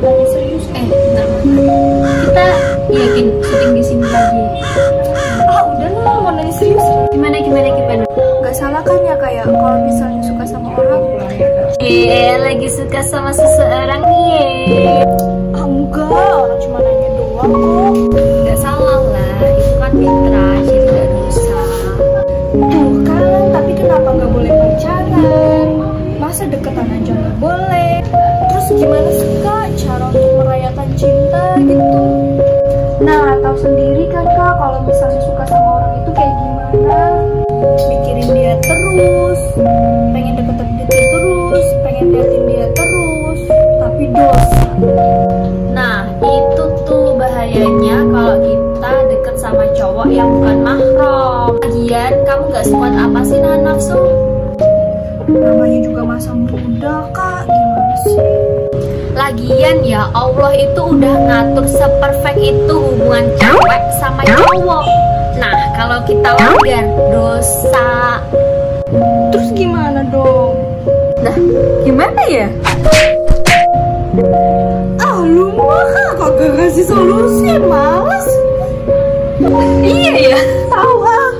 matanya serius. Eh bentar kita yakin syuting di sini lagi. Ah udah lah mau nanya serius. Gimana gimana gimana? Nggak salah kan ya kayak kalau misalnya suka sama orang. Eh lagi suka sama seseorang nih ah enggak. Orang cuma nanya doang kok. Nggak salah lah. Itu kan mitra dosa kan, tapi kenapa nggak boleh pacaran? Masa deketan aja nggak boleh? Terus gimana sih? Sendiri kan kak. Kalau misalnya suka sama orang itu kayak gimana? Mikirin dia terus pengen deket-deketin terus pengen liatin dia terus tapi dosa. Nah, itu tuh bahayanya kalau kita deket sama cowok yang bukan mahram. Lagian, kamu gak sekuat apa sih nahan nafsu? namanya juga masa muda kak. Gimana sih? Lagian ya Allah itu udah ngatur seperfect itu hubungan cewek sama cowok. Nah kalau kita langgar dosa. Terus gimana dong? Nah gimana ya? Ah lu mah kagak kasih solusi males. Iya ya. Tau ah